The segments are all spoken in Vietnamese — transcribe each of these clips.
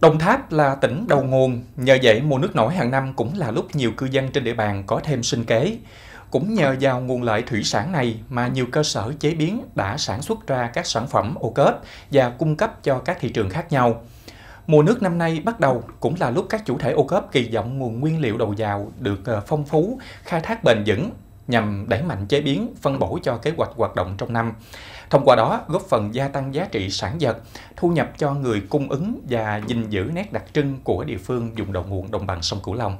Đồng Tháp là tỉnh đầu nguồn, nhờ vậy mùa nước nổi hàng năm cũng là lúc nhiều cư dân trên địa bàn có thêm sinh kế. Cũng nhờ vào nguồn lợi thủy sản này mà nhiều cơ sở chế biến đã sản xuất ra các sản phẩm ô cớp và cung cấp cho các thị trường khác nhau. Mùa nước năm nay bắt đầu cũng là lúc các chủ thể ô cớp kỳ vọng nguồn nguyên liệu đầu vào được ờ, phong phú, khai thác bền vững nhằm đẩy mạnh chế biến, phân bổ cho kế hoạch hoạt động trong năm. Thông qua đó, góp phần gia tăng giá trị sản vật, thu nhập cho người cung ứng và gìn giữ nét đặc trưng của địa phương dùng đầu nguồn đồng bằng sông Cửu Long.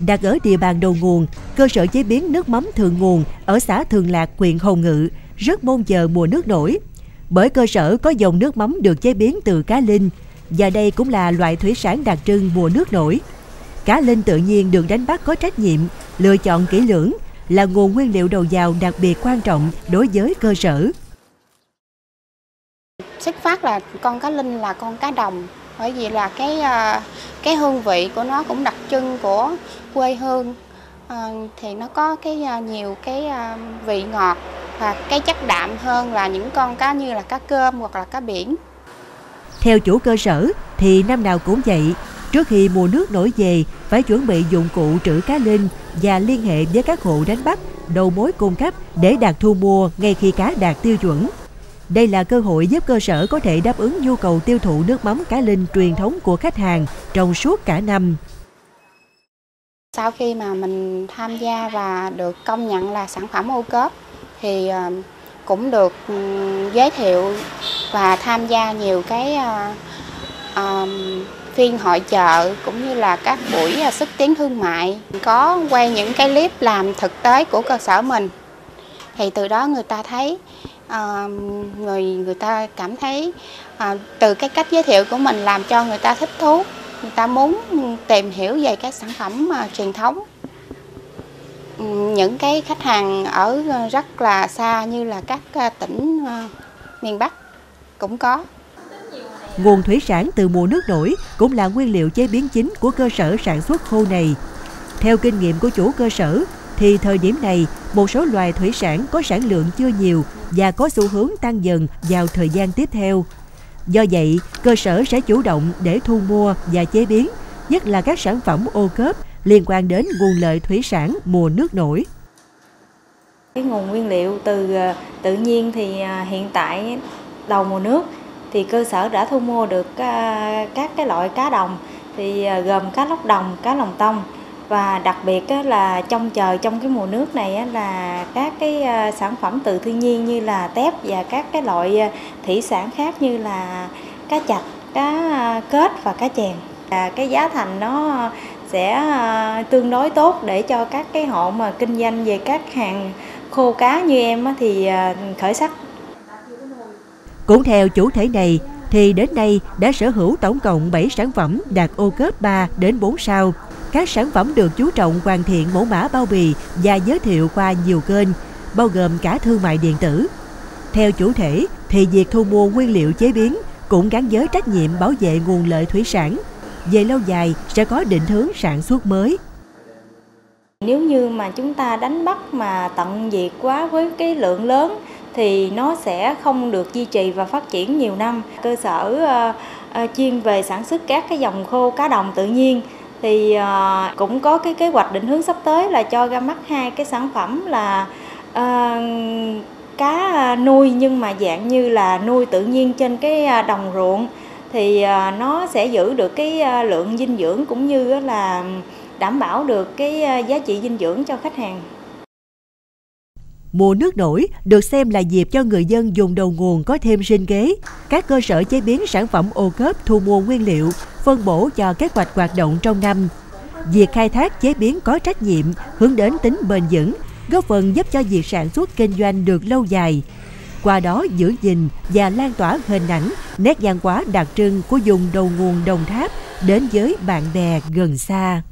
Đặt ở địa bàn đầu nguồn, cơ sở chế biến nước mắm Thượng Nguồn ở xã Thường Lạc, huyện Hồng Ngự rất mong chờ mùa nước nổi. Bởi cơ sở có dòng nước mắm được chế biến từ cá linh, và đây cũng là loại thủy sản đặc trưng mùa nước nổi. Cá linh tự nhiên được đánh bắt có trách nhiệm, lựa chọn kỹ lưỡng là nguồn nguyên liệu đầu vào đặc biệt quan trọng đối với cơ sở. Xuất phát là con cá linh là con cá đồng bởi vì là cái à, cái hương vị của nó cũng đặc trưng của quê hương à, thì nó có cái à, nhiều cái vị ngọt và cái chất đạm hơn là những con cá như là cá cơm hoặc là cá biển. Theo chủ cơ sở thì năm nào cũng vậy, trước khi mùa nước nổi về phải chuẩn bị dụng cụ trữ cá linh và liên hệ với các hộ đánh bắt, đầu mối cung cấp để đạt thu mua ngay khi cá đạt tiêu chuẩn. Đây là cơ hội giúp cơ sở có thể đáp ứng nhu cầu tiêu thụ nước mắm cá linh truyền thống của khách hàng trong suốt cả năm. Sau khi mà mình tham gia và được công nhận là sản phẩm ô cốp thì ờ, cũng được ừ, giới thiệu và tham gia nhiều cái uh, phiên hội chợ cũng như là các buổi à, xúc tiến thương mại có quay những cái clip làm thực tế của cơ sở mình. Thì từ đó người ta thấy uh, người người ta cảm thấy uh, từ cái cách giới thiệu của mình làm cho người ta thích thú người ta muốn tìm hiểu về các sản phẩm uh, truyền thống. Ừ, những cái khách hàng ở rất là xa như là các tỉnh miền Bắc cũng có. Nguồn thủy sản từ mùa nước nổi cũng là nguyên liệu chế biến chính của cơ sở sản xuất khô này. Theo kinh nghiệm của chủ cơ sở, thì thời điểm này một số loài thủy sản có sản lượng chưa nhiều và có xu hướng tăng dần vào thời gian tiếp theo. Do vậy, cơ sở sẽ chủ động để thu mua và chế biến, nhất là các sản phẩm ô cớp liên quan đến nguồn lợi thủy sản mùa nước nổi. Cái nguồn nguyên liệu từ ờ, tự nhiên thì ờ, hiện tại đầu mùa nước thì cơ sở đã thu mua được à, các cái loại cá đồng thì à, gồm cá lóc đồng, cá lồng tông và đặc biệt là trong chờ trong cái mùa nước này là các cái à, sản phẩm từ thiên nhiên như là tép và các cái loại thủy sản khác như là cá chạch, cá kết và cá chèn. Cái giá thành nó sẽ tương đối tốt để cho các cái hộ mà kinh doanh về các hàng khô cá như em thì khởi sắc. Cũng theo chủ thể này, thì đến nay đã sở hữu tổng cộng 7 sản phẩm đạt ô cớp 3 đến 4 sao. Các sản phẩm được chú trọng hoàn thiện mẫu mã bao bì và giới thiệu qua nhiều kênh, bao gồm cả thương mại điện tử. Theo chủ thể thì việc thu mua nguyên liệu chế biến cũng gắn với trách nhiệm bảo vệ nguồn lợi thủy sản. Về lâu dài sẽ có định hướng sản xuất mới. Nếu như mà chúng ta đánh bắt mà tận diệt quá với cái lượng lớn thì nó sẽ không được duy trì và phát triển nhiều năm. Cơ sở ờ, ờ, chuyên về sản xuất các cái dòng khô cá đồng tự nhiên thì ờ, cũng có cái kế hoạch định hướng sắp tới là cho ra mắt hai cái sản phẩm là uh, cá nuôi nhưng mà dạng như là nuôi tự nhiên trên cái đồng ruộng thì nó sẽ giữ được cái lượng dinh dưỡng cũng như là đảm bảo được cái giá trị dinh dưỡng cho khách hàng. Mùa nước nổi được xem là dịp cho người dân dùng đầu nguồn có thêm sinh kế. Các cơ sở chế biến sản phẩm ô cớp thu mua nguyên liệu, phân bổ cho kế hoạch hoạt động trong năm. Việc khai thác chế biến có trách nhiệm, hướng đến tính bền vững, góp phần giúp cho việc sản xuất kinh doanh được lâu dài. Qua đó giữ gìn và lan tỏa hình ảnh, nét văn hóa đặc trưng của vùng đầu nguồn Đồng Tháp đến với bạn bè gần xa.